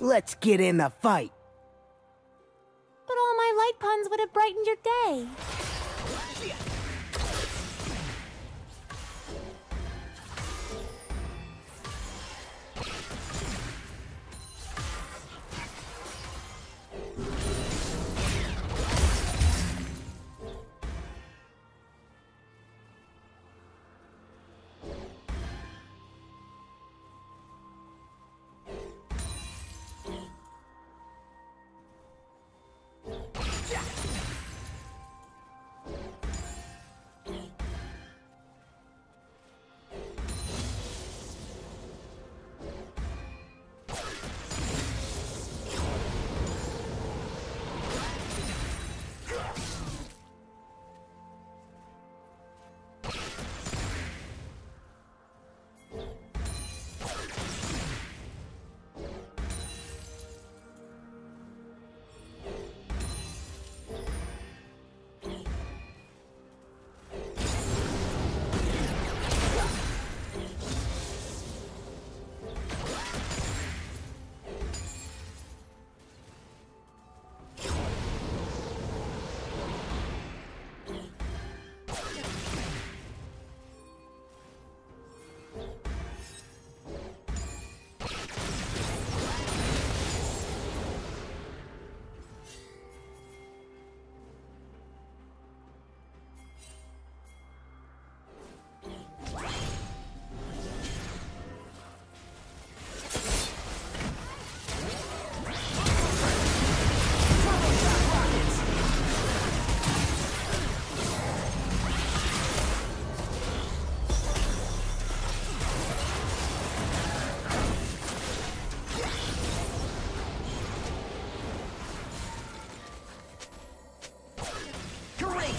Let's get in the fight. But all my light puns would have brightened your day.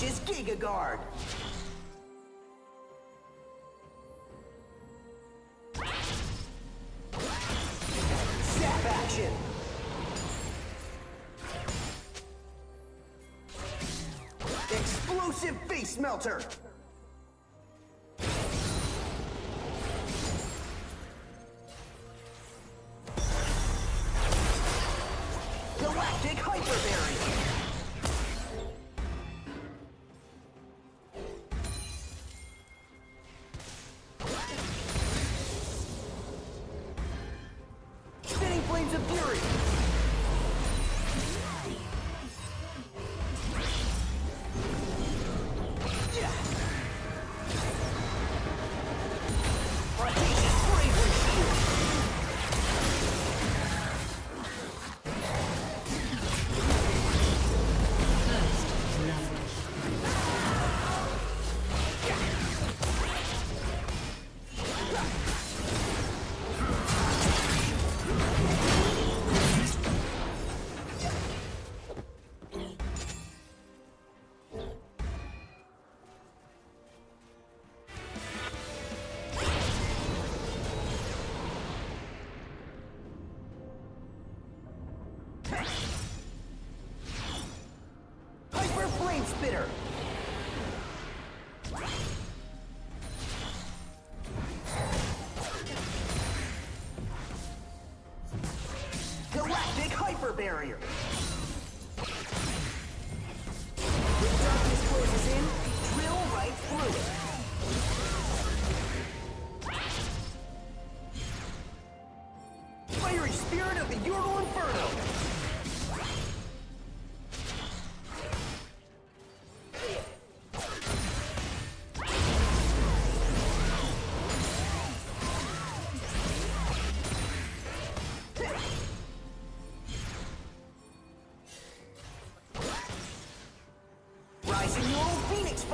Courageous Giga Guard! Zap action! Explosive Face Melter!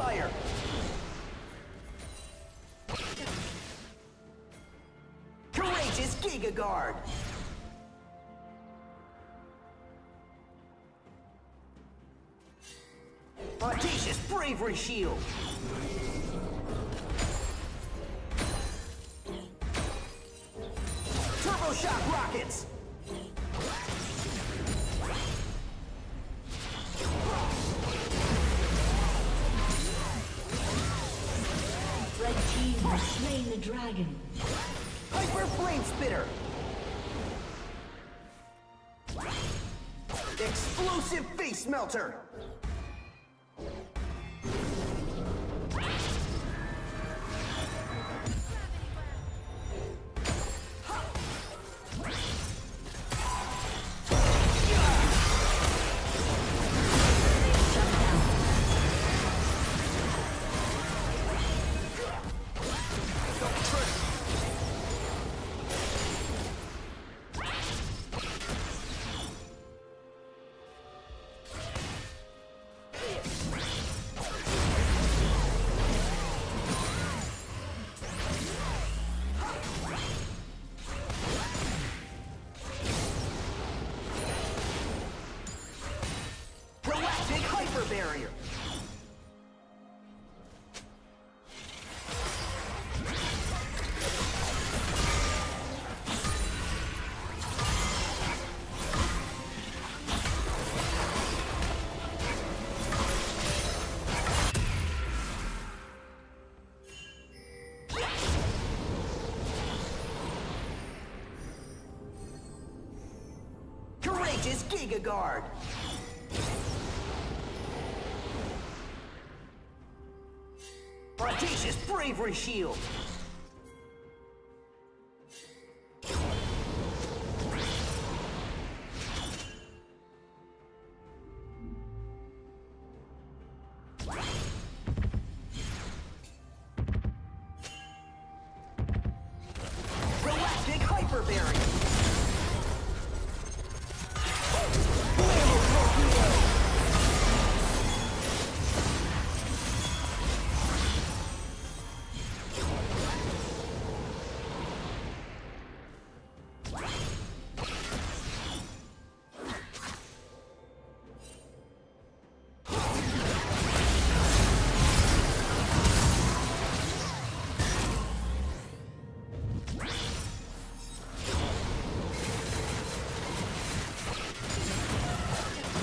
Fire! Courageous Giga Guard! Audacious Bravery Shield! Explosive Courageous Giga Guard! Audacious Bravery Shield!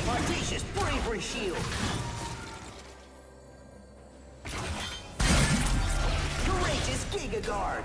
Audacious Bravery Shield! Courageous Giga Guard!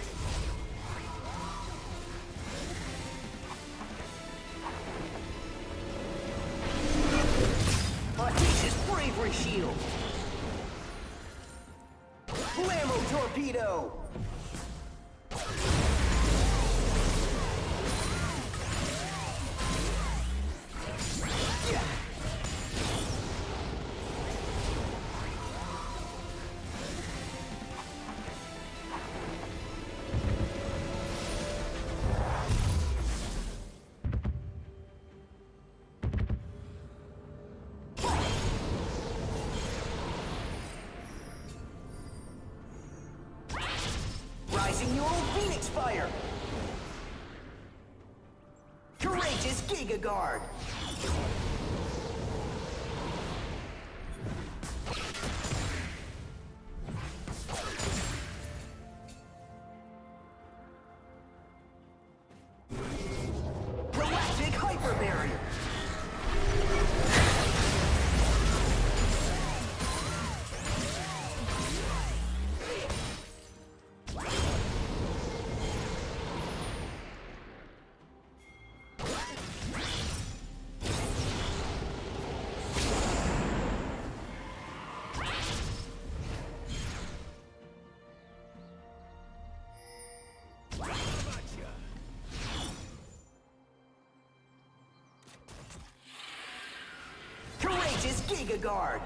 Giga Guard.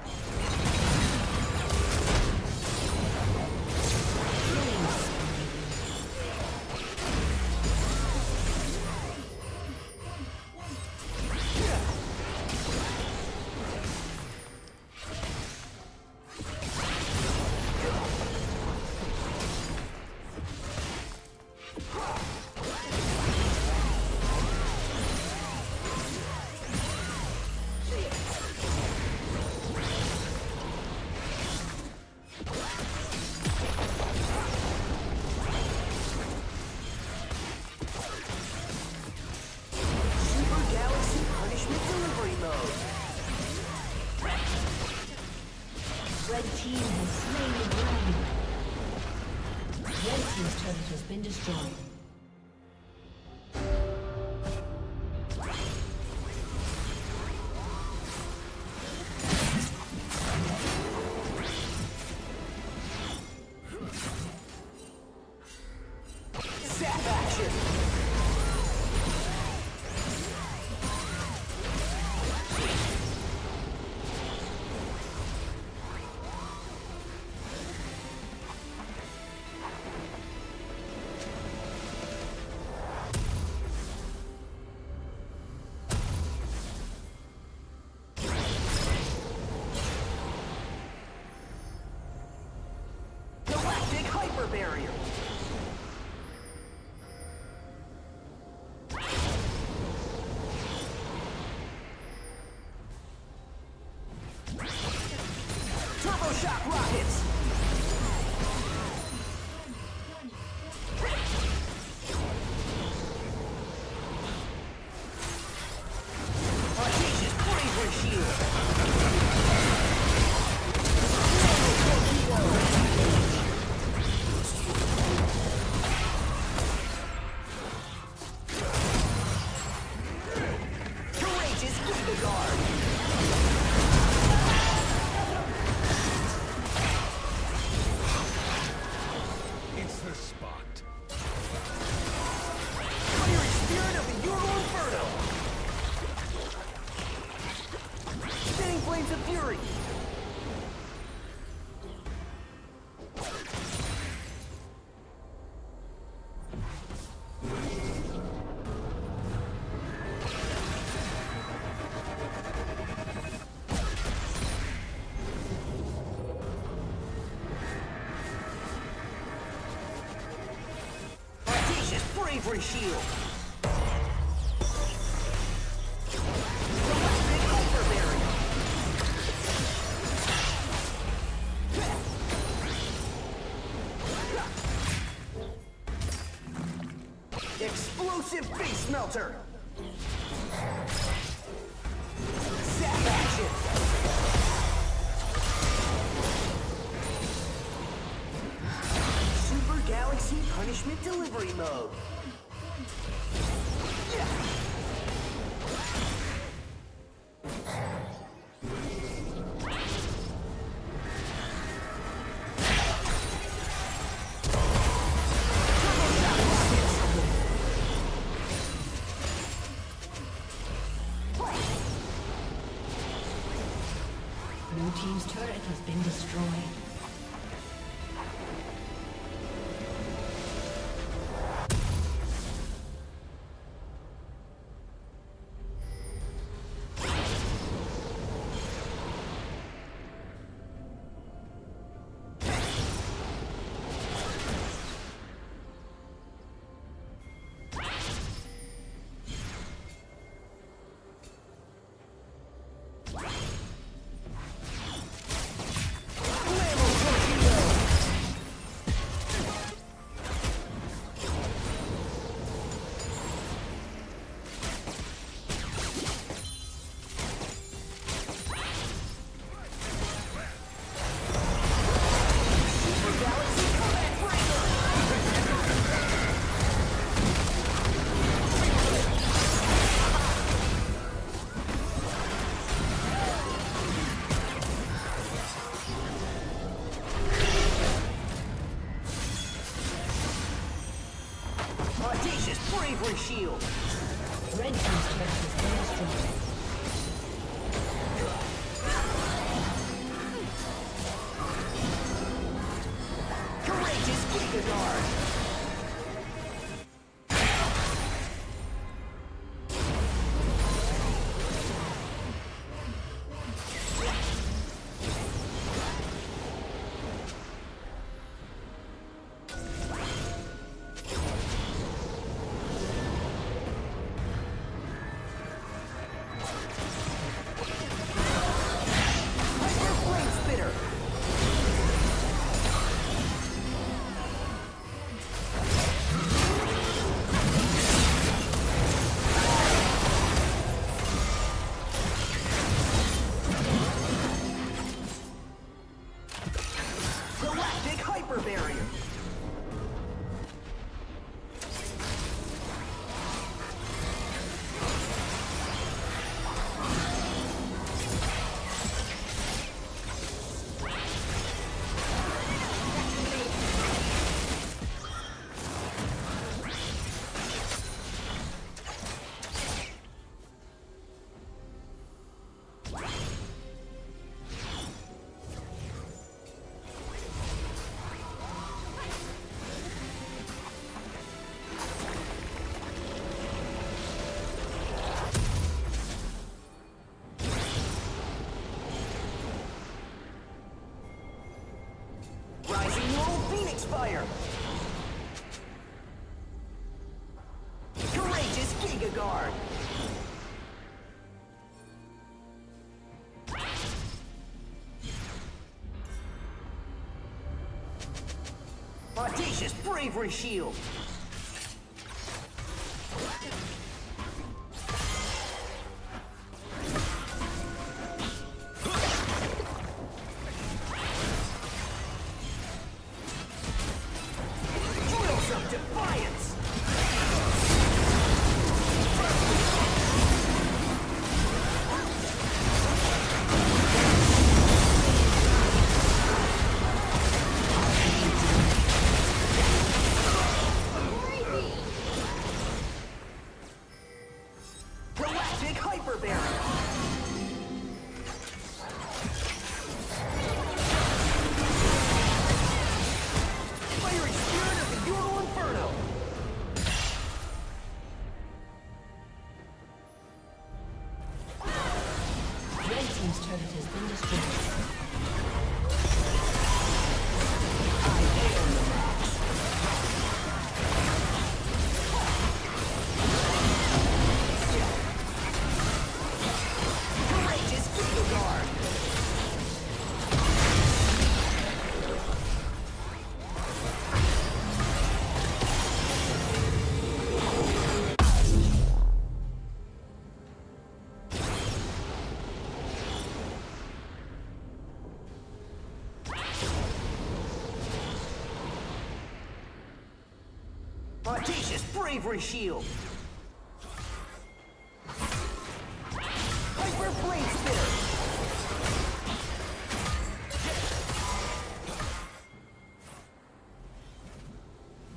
spot. Fiery Spirit of the Euro Inferno! Shedding Flames of Fury! shield. Explosive face melter! destroyed. fire! Courageous Giga Guard! Audacious Bravery Shield! Bravery Shield! Hyper Blade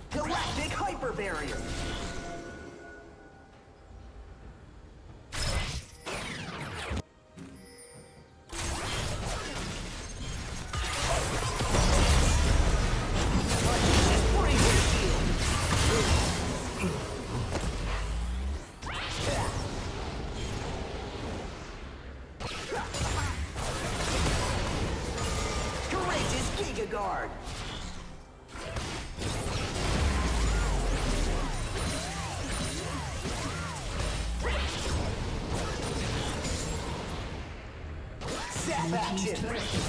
Galactic Hyper Barrier! team's turret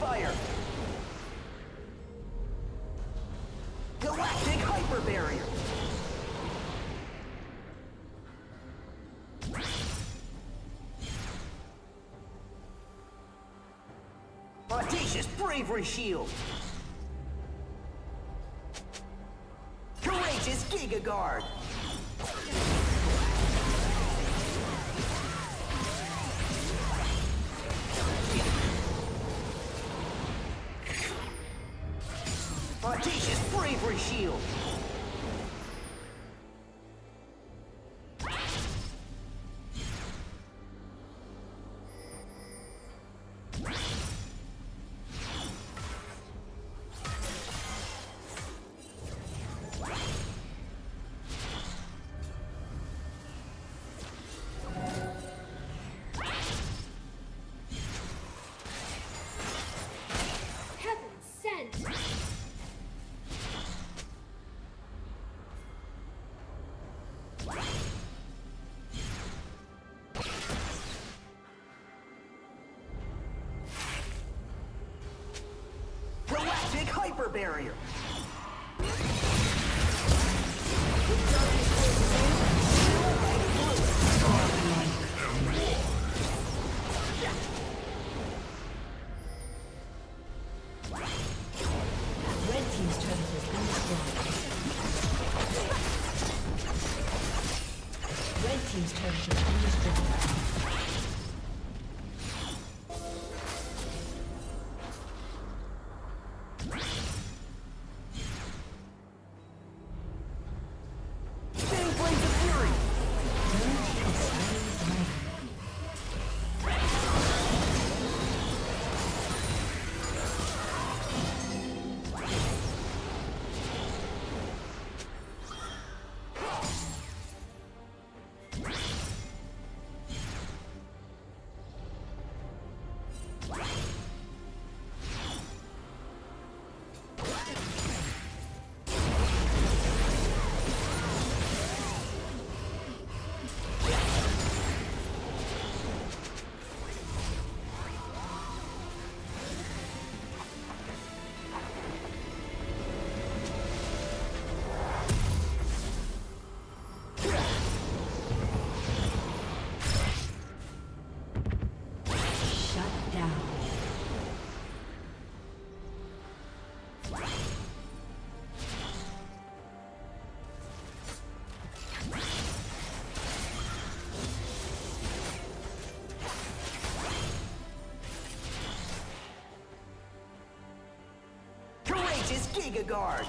fire! Galactic Hyper Barrier! Audacious Bravery Shield! Courageous Giga Guard! barrier. Giga Guard.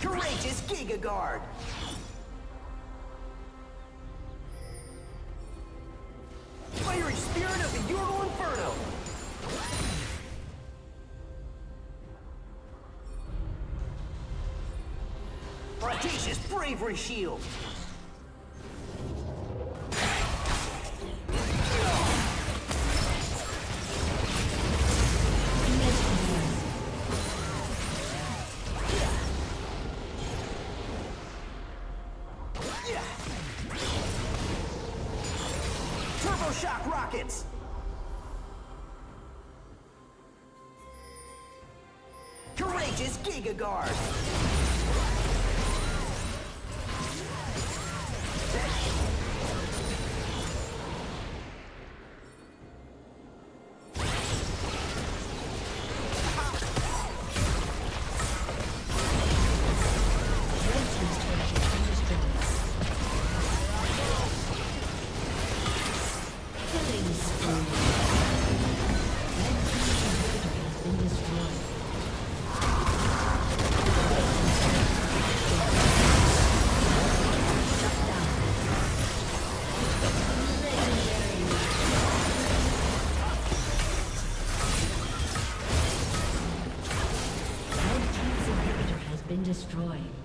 Courageous Giga Guard! Bravery Shield. Shock rockets! Courageous Giga Guard! destroyed.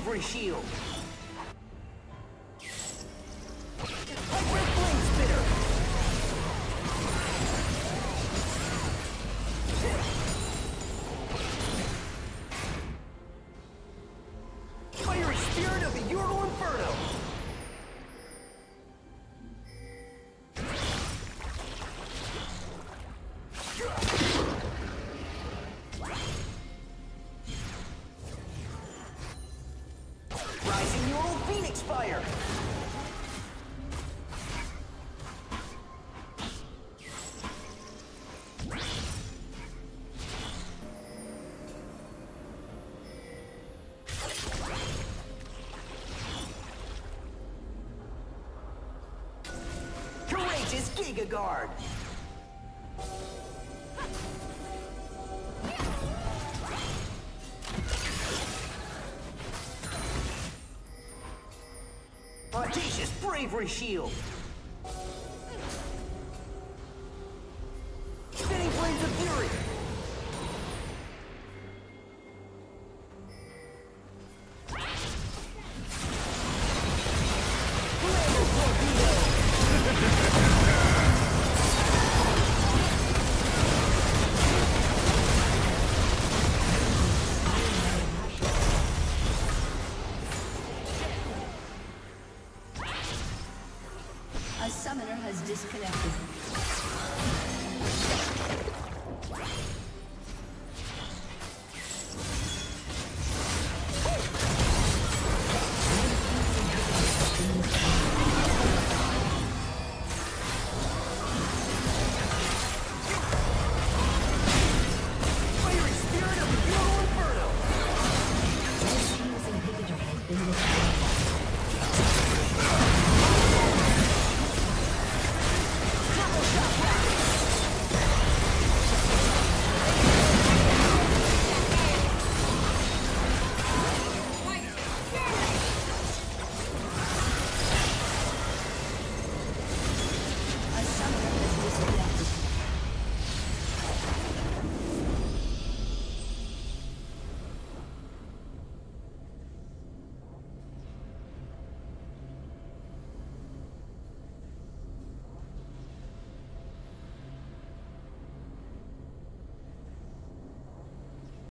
Bravery Shield. Giga Guard. Audacious Bravery Shield.